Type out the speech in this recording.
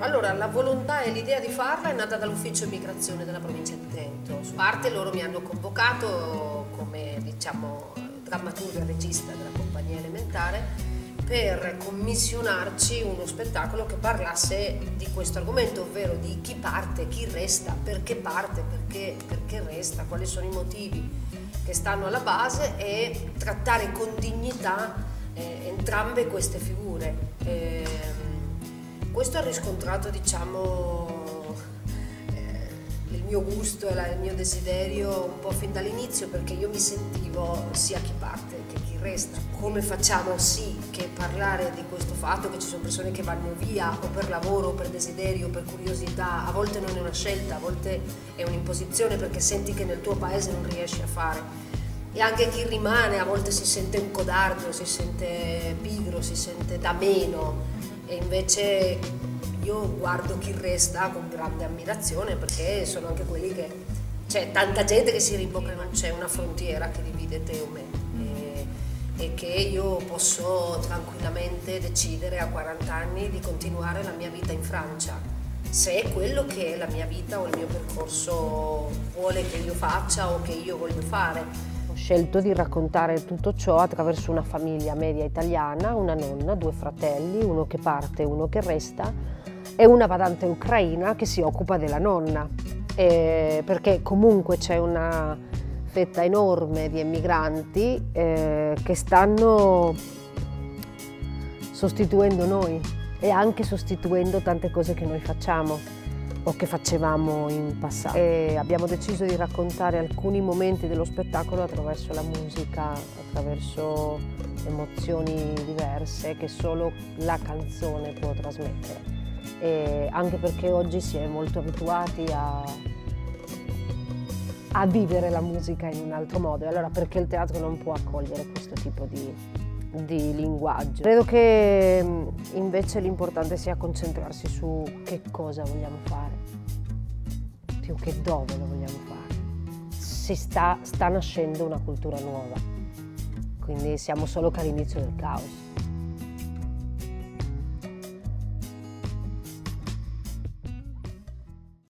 allora, la volontà e l'idea di farla è nata dall'ufficio immigrazione della provincia di Trento. Su parte loro mi hanno convocato come diciamo drammaturgo e regista della compagnia elementare per commissionarci uno spettacolo che parlasse di questo argomento, ovvero di chi parte, chi resta, perché parte, perché, perché resta, quali sono i motivi che stanno alla base e trattare con dignità eh, entrambe queste figure. Eh, questo ha riscontrato diciamo, eh, il mio gusto e il mio desiderio un po' fin dall'inizio perché io mi sentivo sia chi parte che chi resta. Come facciamo sì che parlare di questo fatto che ci sono persone che vanno via o per lavoro, o per desiderio, o per curiosità, a volte non è una scelta, a volte è un'imposizione perché senti che nel tuo paese non riesci a fare. E anche chi rimane a volte si sente un codardo, si sente pigro, si sente da meno e invece io guardo chi resta con grande ammirazione perché sono anche quelli che c'è tanta gente che si rimbocca, non c'è una frontiera che divide te o me e che io posso tranquillamente decidere a 40 anni di continuare la mia vita in Francia, se è quello che la mia vita o il mio percorso vuole che io faccia o che io voglio fare. Scelto di raccontare tutto ciò attraverso una famiglia media italiana, una nonna, due fratelli, uno che parte e uno che resta, e una badante ucraina che si occupa della nonna, e perché comunque c'è una fetta enorme di emigranti eh, che stanno sostituendo noi e anche sostituendo tante cose che noi facciamo o che facevamo in passato. E abbiamo deciso di raccontare alcuni momenti dello spettacolo attraverso la musica, attraverso emozioni diverse che solo la canzone può trasmettere. E anche perché oggi si è molto abituati a a vivere la musica in un altro modo e allora perché il teatro non può accogliere questo tipo di, di linguaggio. Credo che mm, invece l'importante sia concentrarsi su che cosa vogliamo fare, più che dove lo vogliamo fare. Si sta, sta nascendo una cultura nuova, quindi siamo solo che all'inizio del caos.